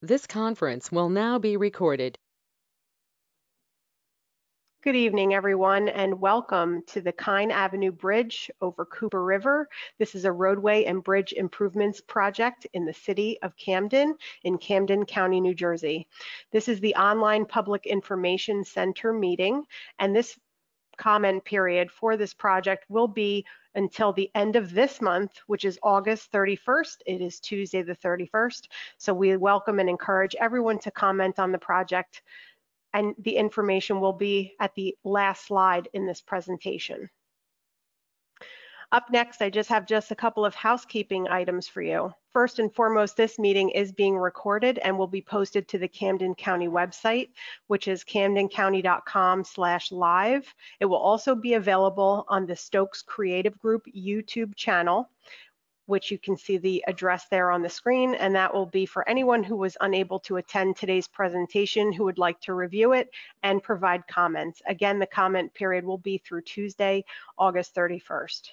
This conference will now be recorded. Good evening, everyone, and welcome to the Kaighn Avenue Bridge over Cooper River. This is a roadway and bridge improvements project in the city of Camden in Camden County, New Jersey. This is the online public information center meeting, and this comment period for this project will be until the end of this month, which is August 31st. It is Tuesday the 31st. So we welcome and encourage everyone to comment on the project and the information will be at the last slide in this presentation. Up next, I just have just a couple of housekeeping items for you. First and foremost, this meeting is being recorded and will be posted to the Camden County website, which is camdencounty.com slash live. It will also be available on the Stokes Creative Group YouTube channel which you can see the address there on the screen, and that will be for anyone who was unable to attend today's presentation who would like to review it and provide comments. Again, the comment period will be through Tuesday, August 31st.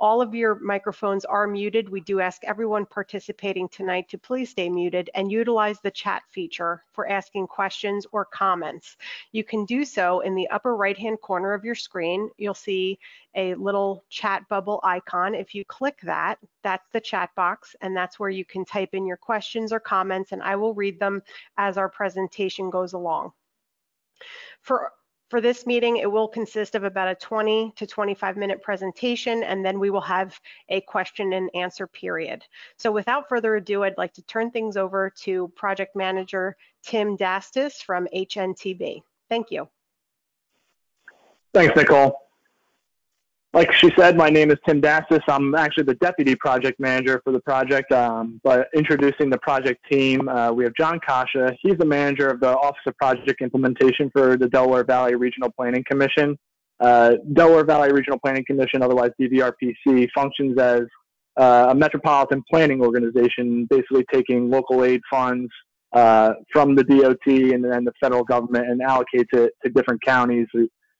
All of your microphones are muted. We do ask everyone participating tonight to please stay muted and utilize the chat feature for asking questions or comments. You can do so in the upper right-hand corner of your screen. You'll see a little chat bubble icon. If you click that, that's the chat box, and that's where you can type in your questions or comments, and I will read them as our presentation goes along. For for this meeting, it will consist of about a 20 to 25 minute presentation, and then we will have a question and answer period. So without further ado, I'd like to turn things over to Project Manager Tim Dastis from HNTB. Thank you. Thanks, Nicole. Like she said, my name is Tim Dastis. I'm actually the deputy project manager for the project. Um, but introducing the project team, uh, we have John Kasha. He's the manager of the Office of Project Implementation for the Delaware Valley Regional Planning Commission. Uh, Delaware Valley Regional Planning Commission, otherwise DVRPC, functions as uh, a metropolitan planning organization, basically taking local aid funds uh, from the DOT and then the federal government and allocates it to different counties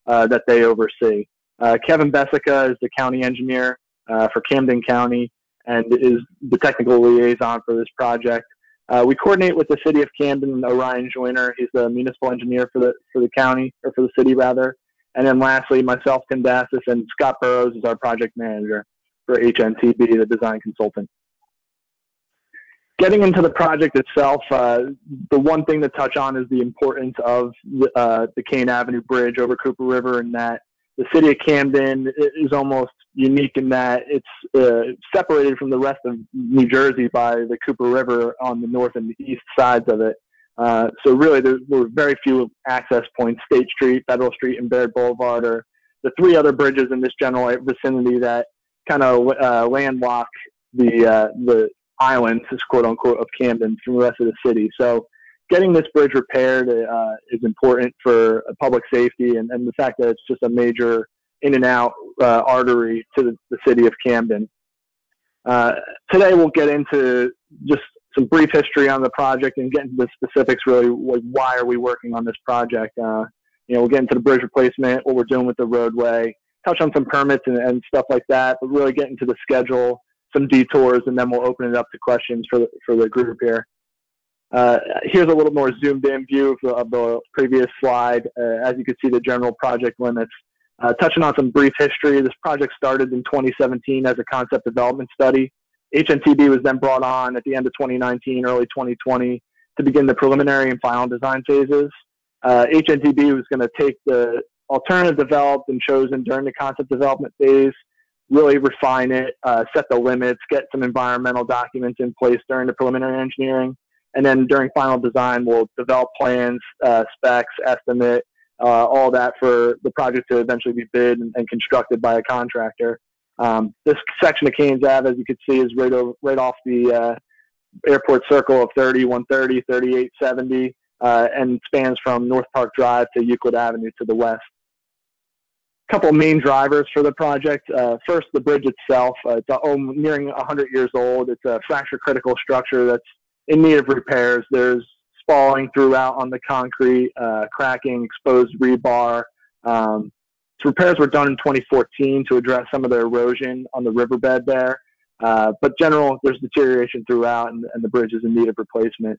uh, that they oversee. Uh, Kevin Becica is the county engineer uh, for Camden County and is the technical liaison for this project. Uh, we coordinate with the city of Camden Orion Joyner. He's the municipal engineer for the for the county or for the city rather. And then lastly, myself, Tim Dastis, and Scott Burrows is our project manager for HNTB, the design consultant. Getting into the project itself, uh, the one thing to touch on is the importance of uh, the Kaighn Avenue Bridge over Cooper River and that the city of Camden is almost unique in that it's uh, separated from the rest of New Jersey by the Cooper River on the north and the east sides of it. Uh, so really, there were very few access points. State Street, Federal Street, and Baird Boulevard are the three other bridges in this general vicinity that kind of uh, landlock the uh, the islands, quote unquote, of Camden from the rest of the city. So getting this bridge repaired uh, is important for public safety and, and the fact that it's just a major in and out uh, artery to the, the, city of Camden. Uh, today we'll get into just some brief history on the project and get into the specifics really why are we working on this project. Uh, you know, we'll get into the bridge replacement, what we're doing with the roadway, touch on some permits and, and stuff like that, but really get into the schedule, some detours, and then we'll open it up to questions for the, for the group here. Uh, here's a little more zoomed in view of the, previous slide. Uh, as you can see, the general project limits. Uh, touching on some brief history, this project started in 2017 as a concept development study. HNTB was then brought on at the end of 2019, early 2020 to begin the preliminary and final design phases. HNTB uh, was going to take the alternative developed and chosen during the concept development phase, really refine it, uh, set the limits, get some environmental documents in place during the preliminary engineering, and then during final design, we'll develop plans, uh, specs, estimate, uh, all that for the project to eventually be bid and, and constructed by a contractor. Um, this section of Kaighn's Ave, as you can see, is right over, right off the uh, airport circle of 30, 130, 38, 70, uh, and spans from North Park Drive to Euclid Avenue to the west. A couple main drivers for the project. Uh, first, the bridge itself. Uh, it's oh, nearing 100 years old. It's a fracture critical structure that's in need of repairs. There's spalling throughout on the concrete, uh, cracking, exposed rebar. Um, so repairs were done in 2014 to address some of the erosion on the riverbed there. Uh, but general, there's deterioration throughout, and, and, the bridge is in need of replacement.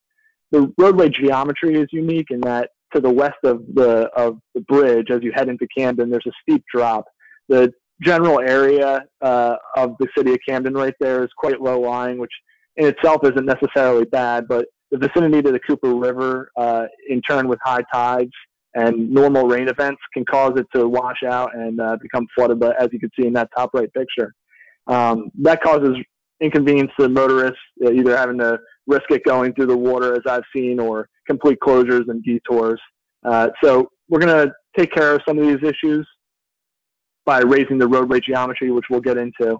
the roadway geometry is unique in that to the west of the of the bridge, as you head into Camden, there's a steep drop. The general area uh, of the city of Camden right there is quite low lying, which in itself isn't necessarily bad, but the vicinity to the Cooper River, uh, in turn with high tides and normal rain events, can cause it to wash out and uh, become flooded. But as you can see in that top right picture, um, that causes inconvenience to motorists, uh, either having to risk it going through the water, as I've seen, or complete closures and detours. Uh, so we're going to take care of some of these issues by raising the roadway geometry, which we'll get into.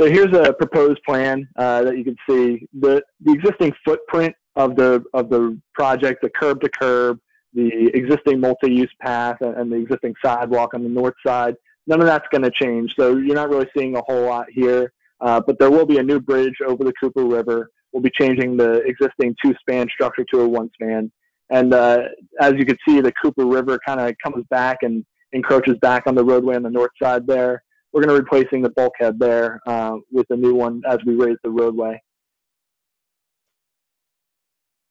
So here's a proposed plan uh, that you can see. The, the existing footprint of the, of the project, the curb to curb, the existing multi-use path and, the existing sidewalk on the north side, none of that's going to change. So you're not really seeing a whole lot here. Uh, but there will be a new bridge over the Cooper River. We'll be changing the existing two-span structure to a one-span. And uh, as you can see, the Cooper River kind of comes back and encroaches back on the roadway on the north side there. We're going to replacing the bulkhead there uh, with a new one as we raise the roadway.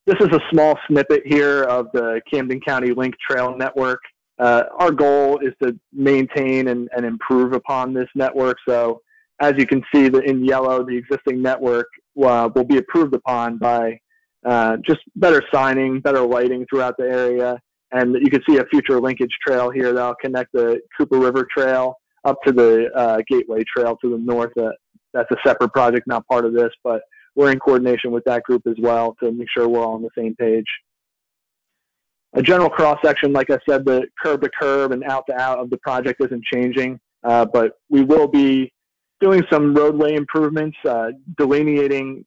This is a small snippet here of the Camden County Link Trail Network. Uh, our goal is to maintain and, and, improve upon this network. So as you can see the, in yellow, the existing network uh, will be improved upon by uh, just better signing, better lighting throughout the area. And you can see a future linkage trail here that'll connect the Cooper River Trail up to the uh, Gateway Trail to the north. Uh, that's a separate project, not part of this, but we're in coordination with that group as well to make sure we're all on the same page. A general cross section, like I said, the curb to curb and out to out of the project isn't changing, uh, but we will be doing some roadway improvements, uh, delineating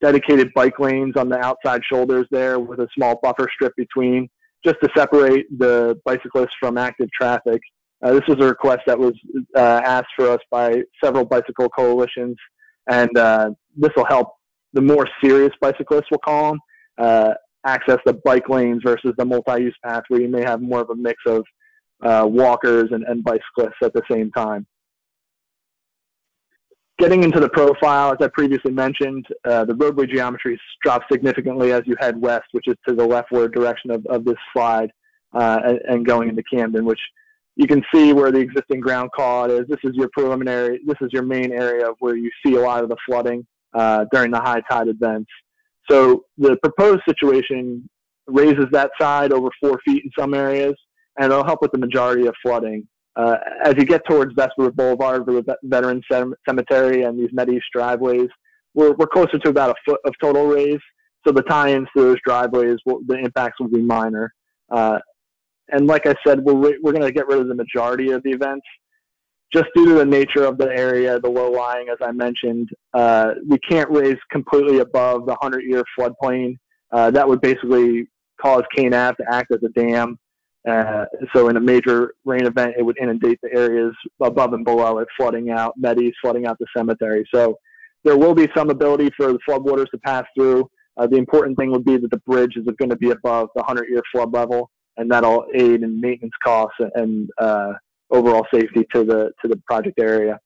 dedicated bike lanes on the outside shoulders there with a small buffer strip between just to separate the bicyclists from active traffic. Uh, this was a request that was uh, asked for us by several bicycle coalitions, and uh, this will help the more serious bicyclists, we'll call them, uh, access the bike lanes versus the multi-use path where you may have more of a mix of uh, walkers and, and bicyclists at the same time. Getting into the profile, as I previously mentioned, uh, the roadway geometry drops significantly as you head west, which is to the leftward direction of, of this slide, and, and, going into Camden, which you can see where the existing ground call is. This is your preliminary, this is your main area where you see a lot of the flooding uh, during the high tide events. So the proposed situation raises that side over four feet in some areas, and it'll help with the majority of flooding. Uh, as you get towards Vesper Boulevard, the Veteran Cemetery, and these Med East driveways, we're, we're closer to about a foot of total raise. So the tie-ins to those driveways, will, the impacts will be minor. Uh, and like I said, we're, we're going to get rid of the majority of the events. Just due to the nature of the area, the low lying, as I mentioned, uh, we can't raise completely above the 100-year floodplain. Uh, that would basically cause Kaighn Ave to act as a dam uh, so in a major rain event, it would inundate the areas above and below it, flooding out Med East, flooding out the cemetery. So there will be some ability for the floodwaters to pass through. Uh, the important thing would be that the bridge is going to be above the 100-year flood level, and that'll aid in maintenance costs and uh, overall safety to the to the project area.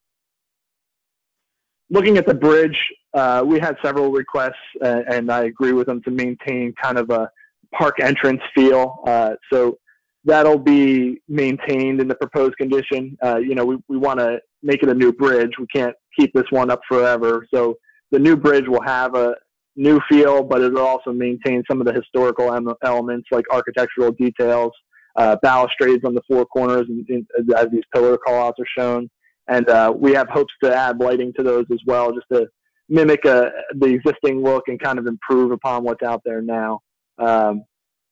Looking at the bridge, uh, we had several requests, and I agree with them to maintain kind of a park entrance feel. Uh, so that'll be maintained in the proposed condition. Uh, you know, we, we want to make it a new bridge. We can't keep this one up forever. So the new bridge will have a new feel, but it'll also maintain some of the historical elements like architectural details, uh, balustrades on the four corners, and, and, as these pillar callouts are shown. And uh, we have hopes to add lighting to those as well, just to mimic uh, the existing look and kind of improve upon what's out there now. Um,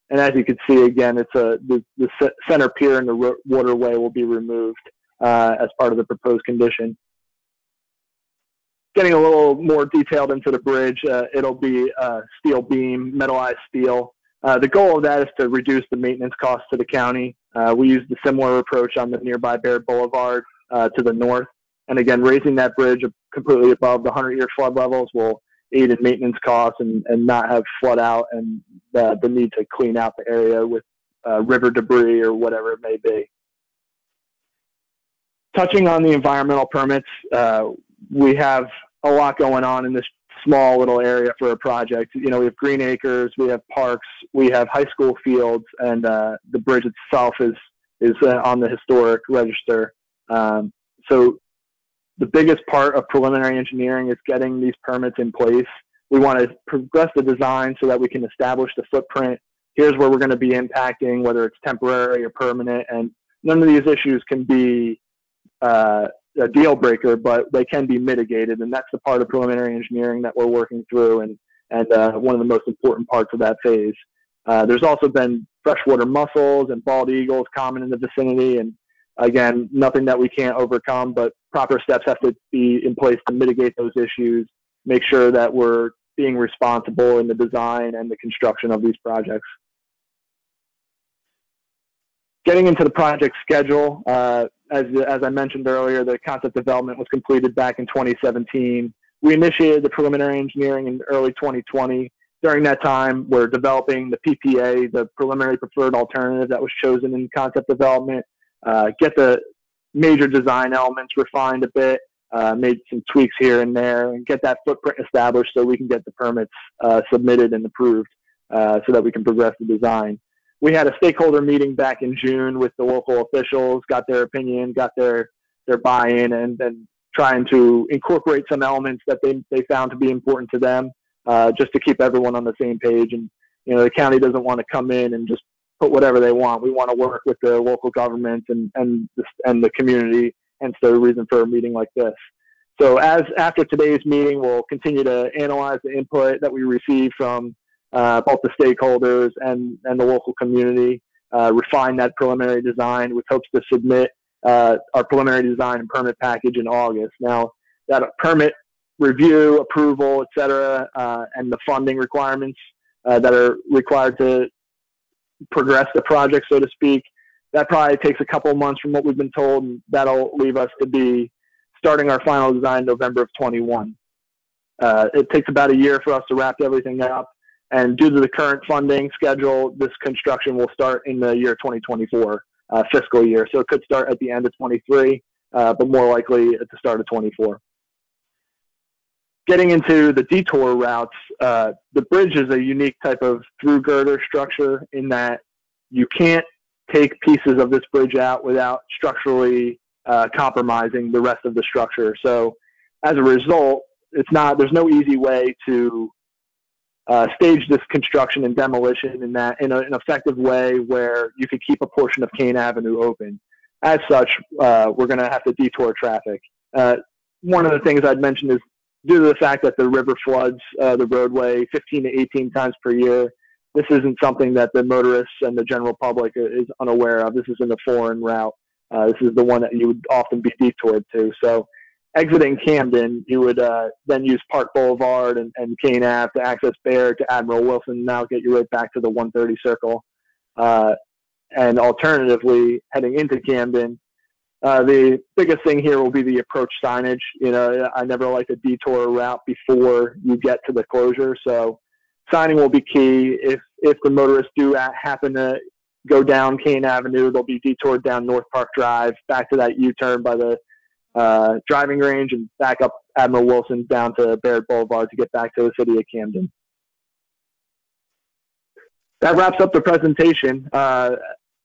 and as you can see again, it's a the, the center pier and the waterway will be removed uh, as part of the proposed condition. Getting a little more detailed into the bridge, uh, it'll be uh, steel beam, metallized steel. Uh, the goal of that is to reduce the maintenance costs to the county. Uh, we used a similar approach on the nearby Baird Boulevard uh, to the north. And again, raising that bridge completely above the 100-year flood levels will aid in maintenance costs and, and not have flood out and the, the need to clean out the area with uh, river debris or whatever it may be. Touching on the environmental permits, we have a lot going on in this small little area for a project. You know, we have green acres, we have parks, we have high school fields, and uh, the bridge itself is is uh, on the historic register. Um, so the biggest part of preliminary engineering is getting these permits in place. We want to progress the design so that we can establish the footprint. Here's where we're going to be impacting, whether it's temporary or permanent, and none of these issues can be uh, a deal breaker, but they can be mitigated, and that's the part of preliminary engineering that we're working through, and and uh, one of the most important parts of that phase. Uh, there's also been freshwater mussels and bald eagles common in the vicinity, and again, nothing that we can't overcome, but proper steps have to be in place to mitigate those issues, make sure that we're being responsible in the design and the construction of these projects. Getting into the project schedule, uh, as, as I mentioned earlier, the concept development was completed back in 2017. We initiated the preliminary engineering in early 2020. During that time, we're developing the PPA, the preliminary preferred alternative that was chosen in concept development, uh, get the major design elements refined a bit, uh, made some tweaks here and there, and get that footprint established so we can get the permits uh, submitted and approved uh, so that we can progress the design we had a stakeholder meeting back in June with the local officials, got their opinion, got their their buy-in, and then trying to incorporate some elements that they they found to be important to them, uh, just to keep everyone on the same page. And you know, the county doesn't want to come in and just put whatever they want. We want to work with the local government and and the, and the community. Hence the reason for a meeting like this. So as after today's meeting, we'll continue to analyze the input that we receive from uh, both the stakeholders and, and the local community, uh, refine that preliminary design with hopes to submit uh, our preliminary design and permit package in August. Now, that permit review, approval, et cetera, uh, and the funding requirements uh, that are required to progress the project, so to speak, that probably takes a couple of months from what we've been told, and that'll leave us to be starting our final design November of 21. Uh, it takes about a year for us to wrap everything up. And due to the current funding schedule, this construction will start in the year 2024 uh, fiscal year. So it could start at the end of 23, uh, but more likely at the start of 24. Getting into the detour routes, uh, the bridge is a unique type of through girder structure in that you can't take pieces of this bridge out without structurally uh, compromising the rest of the structure. So as a result, it's not there's no easy way to uh, stage this construction and demolition in that in a, an effective way where you could keep a portion of Kaighn Avenue open. As such, uh, we're going to have to detour traffic. Uh, one of the things I'd mention is due to the fact that the river floods uh, the roadway 15 to 18 times per year. This isn't something that the motorists and the general public is unaware of. This isn't a foreign route. Uh, this is the one that you would often be detoured to. So exiting Camden, you would uh, then use Park Boulevard and, and Kaighn Ave to access Baird to Admiral Wilson. Now get you right back to the 130 circle. Uh, and alternatively, heading into Camden, uh, the biggest thing here will be the approach signage. You know, I never like to detour route before you get to the closure, so signing will be key. If if the motorists do happen to go down Kaighn Avenue, they'll be detoured down North Park Drive back to that U-turn by the uh, driving range and back up Admiral Wilson down to Baird Boulevard to get back to the city of Camden. That wraps up the presentation. Uh,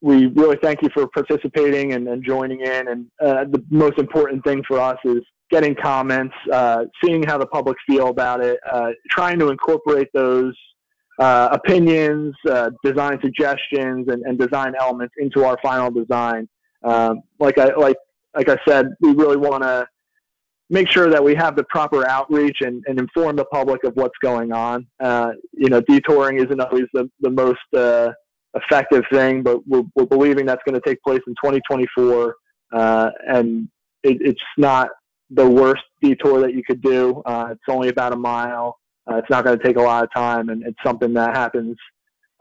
we really thank you for participating and, and joining in. And uh, the most important thing for us is getting comments, uh, seeing how the public feel about it, uh, trying to incorporate those uh, opinions, design suggestions, and, and, design elements into our final design. Um, like I like like I said, we really want to make sure that we have the proper outreach and, and inform the public of what's going on. Uh, you know, detouring isn't always the, the most uh, effective thing, but we're, we're believing that's going to take place in 2024. Uh, and it, it's not the worst detour that you could do. Uh, it's only about a mile. Uh, it's not going to take a lot of time, and it's something that happens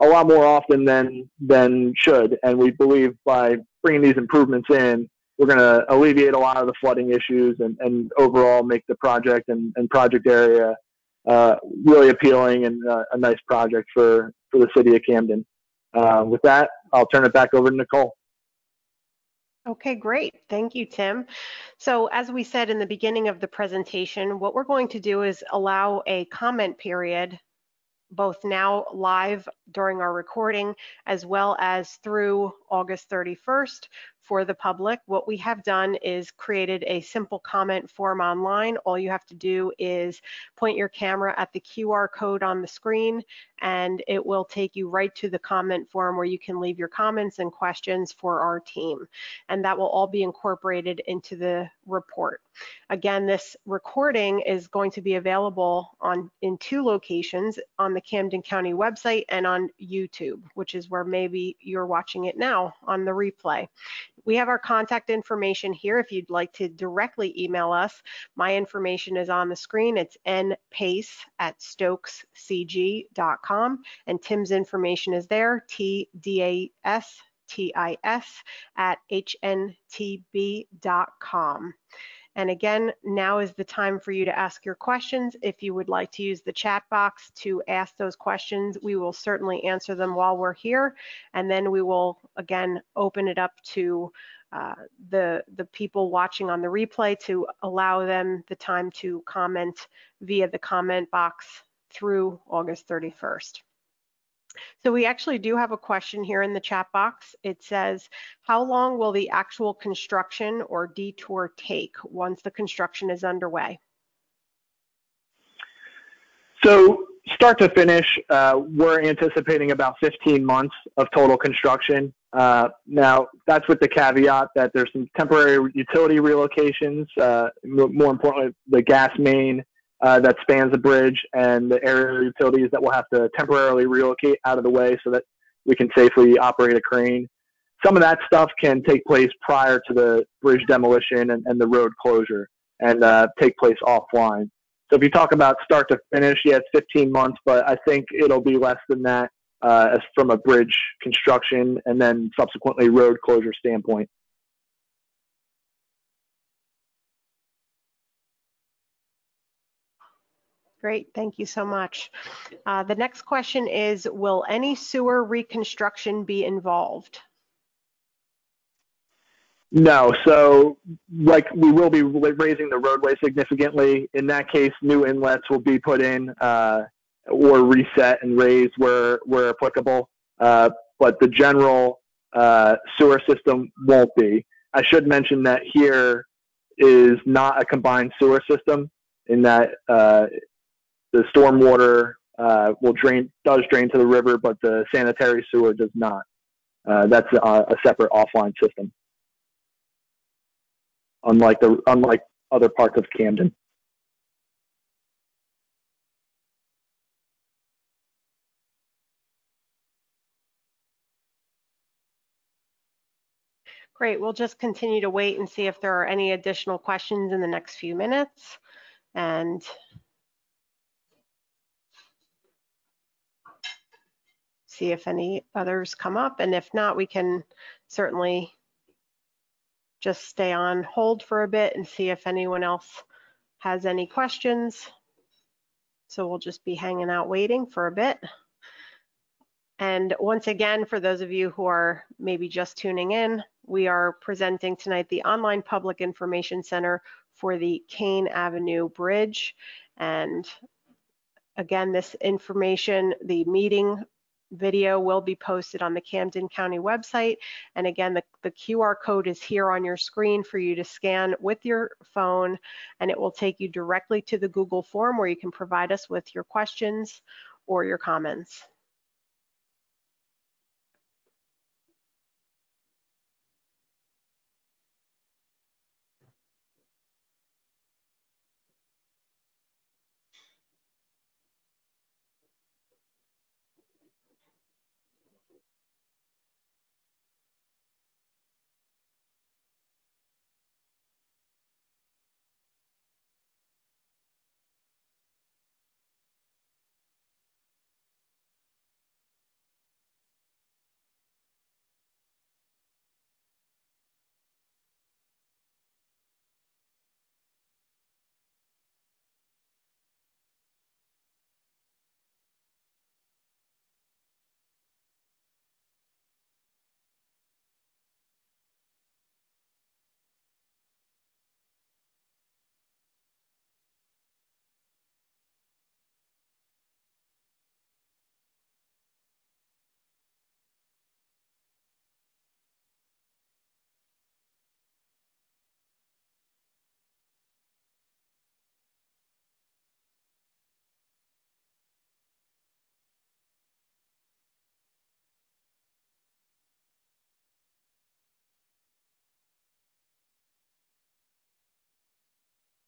a lot more often than than should. And we believe by bringing these improvements in, we're going to alleviate a lot of the flooding issues and, and overall make the project and, and project area uh, really appealing and uh, a nice project for, for the city of Camden. Uh, with that, I'll turn it back over to Nicole. Okay, great. Thank you, Tim. So as we said in the beginning of the presentation, what we're going to do is allow a comment period both now live during our recording as well as through August 31st for the public. What we have done is created a simple comment form online. All you have to do is point your camera at the QR code on the screen and it will take you right to the comment form where you can leave your comments and questions for our team. And that will all be incorporated into the report. Again, this recording is going to be available on in two locations on the Camden County website and on YouTube, which is where maybe you're watching it now on the replay. We have our contact information here if you'd like to directly email us. My information is on the screen. It's npace at stokescg.com and Tim's information is there, T-D-A-S T-I-S at hntb.com. And again, now is the time for you to ask your questions. If you would like to use the chat box to ask those questions, we will certainly answer them while we're here. And then we will, again, open it up to uh, the, the people watching on the replay to allow them the time to comment via the comment box through August 31st. So we actually do have a question here in the chat box. It says, how long will the actual construction or detour take once the construction is underway? So start to finish, uh, we're anticipating about 15 months of total construction. Uh, now, that's with the caveat that there's some temporary utility relocations, uh, more importantly, the gas main uh, that spans the bridge and the aerial utilities that we'll have to temporarily relocate out of the way so that we can safely operate a crane. Some of that stuff can take place prior to the bridge demolition and, and the road closure and uh, take place offline. So if you talk about start to finish, yeah, it's 15 months, but I think it'll be less than that uh, as from a bridge construction and then subsequently road closure standpoint. Great, thank you so much. Uh, the next question is, will any sewer reconstruction be involved? No, so like we will be raising the roadway significantly. In that case, new inlets will be put in uh, or reset and raised where where applicable. Uh, but the general uh, sewer system won't be. I should mention that here is not a combined sewer system in that uh, the stormwater uh, will drain does drain to the river, but the sanitary sewer does not. Uh, that's a, a, separate offline system, unlike the unlike other parts of Camden. Great. We'll just continue to wait and see if there are any additional questions in the next few minutes. And see if any others come up. And if not, we can certainly just stay on hold for a bit and see if anyone else has any questions. So we'll just be hanging out waiting for a bit. And once again, for those of you who are maybe just tuning in, we are presenting tonight the Online Public Information Center for the Kaighn Avenue Bridge. And again, this information, the meeting video will be posted on the Camden County website. And again, the, the QR code is here on your screen for you to scan with your phone, and it will take you directly to the Google form where you can provide us with your questions or your comments.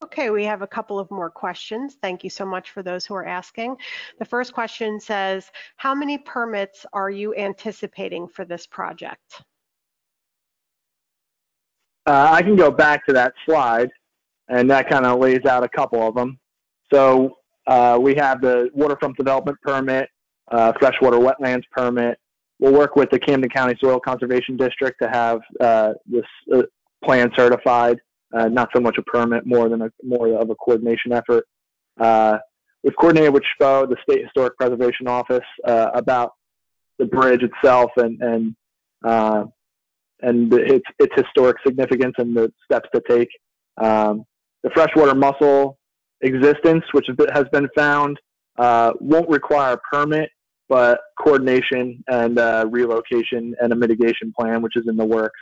Okay, we have a couple of more questions. Thank you so much for those who are asking. The first question says, how many permits are you anticipating for this project? Uh, I can go back to that slide, and that kind of lays out a couple of them. So uh, we have the waterfront development permit, uh, freshwater wetlands permit. We'll work with the Camden County Soil Conservation District to have uh, this uh, plan certified uh, not so much a permit, more than a more of a coordination effort. Uh, we've coordinated with SHPO, the State Historic Preservation Office, uh, about the bridge itself and and uh, and its its historic significance and the steps to take. Um, the freshwater mussel existence, which has been found, uh, won't require a permit, but coordination and uh, relocation and a mitigation plan, which is in the works.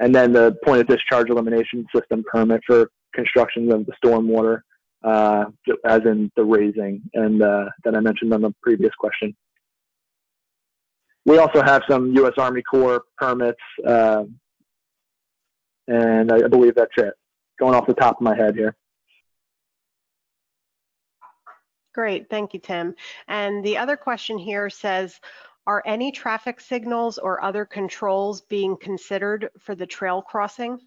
And then the point of discharge elimination system permit for construction of the stormwater, uh, as in the raising, and uh, that I mentioned on the previous question. We also have some U.S. Army Corps permits, uh, and I believe that's it. Going off the top of my head here. Great, thank you, Tim. And the other question here says, are any traffic signals or other controls being considered for the trail crossing?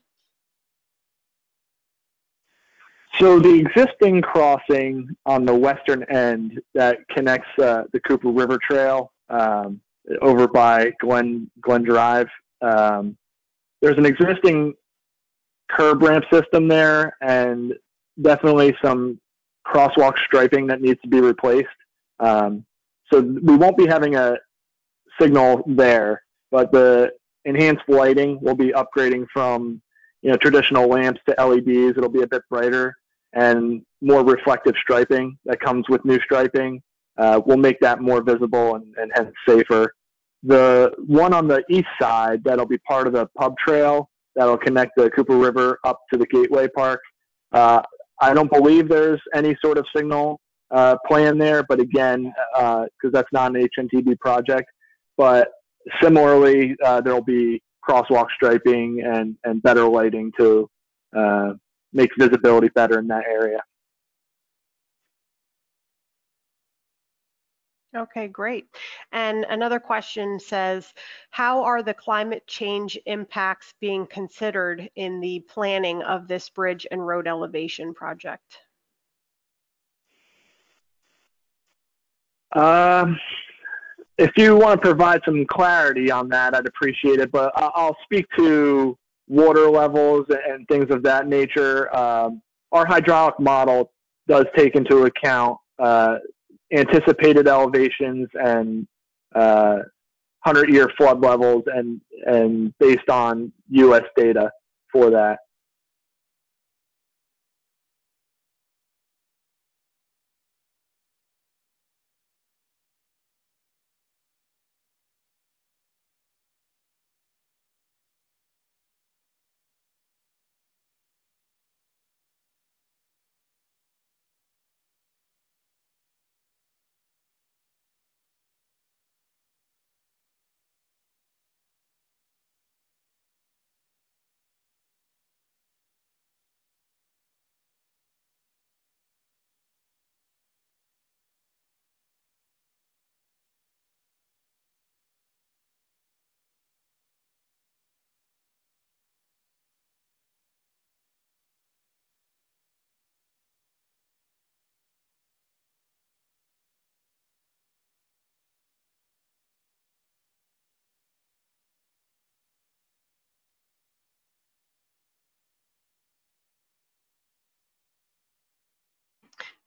So the existing crossing on the western end that connects uh, the Cooper River Trail um, over by Glen Glen Drive, um, there's an existing curb ramp system there, and definitely some crosswalk striping that needs to be replaced. Um, so we won't be having a, signal there, but the enhanced lighting will be upgrading from you know traditional lamps to LEDs. It'll be a bit brighter and more reflective striping that comes with new striping. Uh, will make that more visible and, and hence safer. The one on the east side that'll be part of the pub trail that'll connect the Cooper River up to the Gateway Park. Uh, I don't believe there's any sort of signal uh, plan there, but again, because uh, that's not an HNTB project, but similarly, uh, there'll be crosswalk striping and, and better lighting to uh, make visibility better in that area. Okay, great. And another question says, how are the climate change impacts being considered in the planning of this bridge and road elevation project? Um, if you want to provide some clarity on that, I'd appreciate it. But I'll speak to water levels and things of that nature. Um, our hydraulic model does take into account uh, anticipated elevations and uh, 100-year flood levels, and and based on U.S. data for that.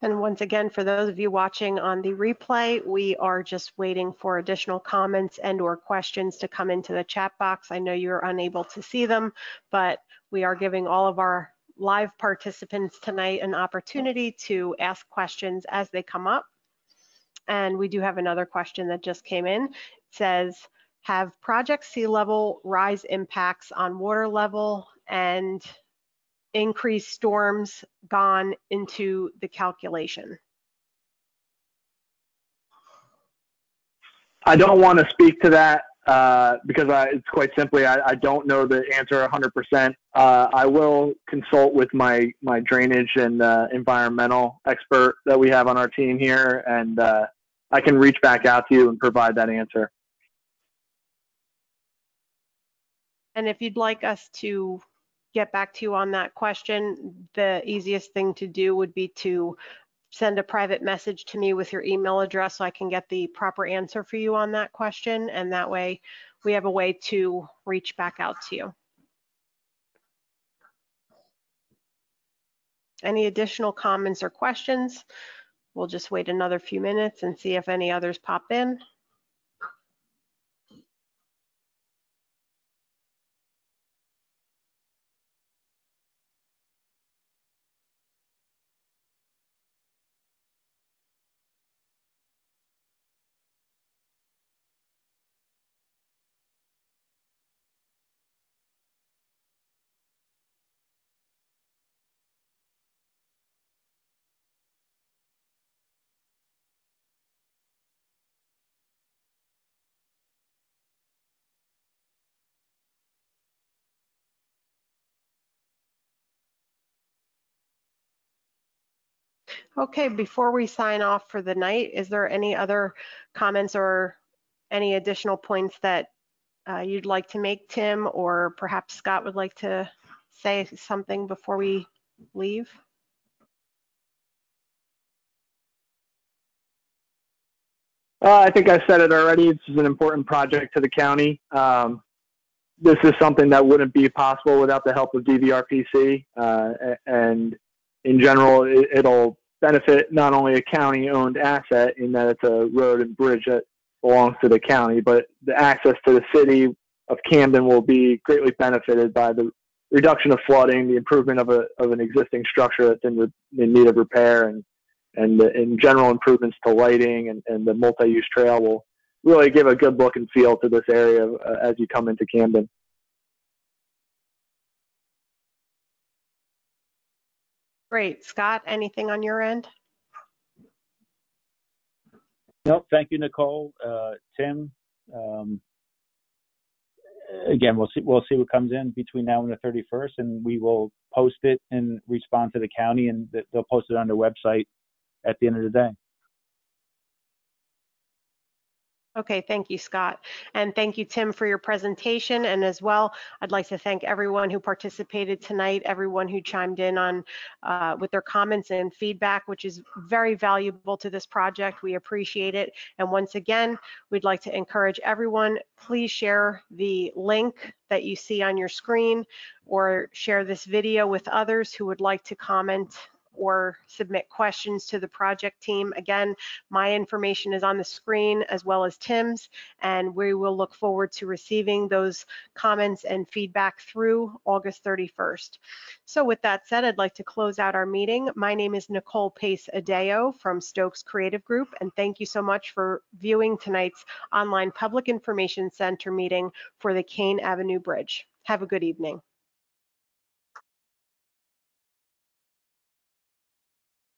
And once again, for those of you watching on the replay, we are just waiting for additional comments and or questions to come into the chat box. I know you're unable to see them, but we are giving all of our live participants tonight an opportunity to ask questions as they come up. And we do have another question that just came in. It says, have project sea level rise impacts on water level and increased storms gone into the calculation? I don't want to speak to that uh, because I, it's quite simply I, I don't know the answer 100%. Uh, I will consult with my my drainage and uh, environmental expert that we have on our team here, and uh, I can reach back out to you and provide that answer. And if you'd like us to get back to you on that question, the easiest thing to do would be to send a private message to me with your email address so I can get the proper answer for you on that question. And that way we have a way to reach back out to you. Any additional comments or questions? We'll just wait another few minutes and see if any others pop in. Okay, before we sign off for the night, is there any other comments or any additional points that uh, you'd like to make, Tim, or perhaps Scott would like to say something before we leave? Uh, I think I said it already. This is an important project to the county. Um, this is something that wouldn't be possible without the help of DVRPC, uh, and in general, it, will benefit not only a county-owned asset in that it's a road and bridge that belongs to the county, but the access to the city of Camden will be greatly benefited by the reduction of flooding, the improvement of a of an existing structure that's in, in need of repair, and and the, in general improvements to lighting and, and the multi-use trail will really give a good look and feel to this area uh, as you come into Camden. Great. Scott, anything on your end? No, thank you, Nicole. Uh, Tim, um, again, we'll see, we'll see what comes in between now and the 31st, and we will post it and respond to the county, and they'll post it on their website at the end of the day. Okay, thank you, Scott. And thank you, Tim, for your presentation. And as well, I'd like to thank everyone who participated tonight, everyone who chimed in on uh, with their comments and feedback, which is very valuable to this project. We appreciate it. And once again, we'd like to encourage everyone, please share the link that you see on your screen or share this video with others who would like to comment or submit questions to the project team. Again, my information is on the screen as well as Tim's, and we will look forward to receiving those comments and feedback through August 31st. So with that said, I'd like to close out our meeting. My name is Nicole Pace Adeo from Stokes Creative Group, and thank you so much for viewing tonight's online Public Information Center meeting for the Kaighn Avenue Bridge. Have a good evening.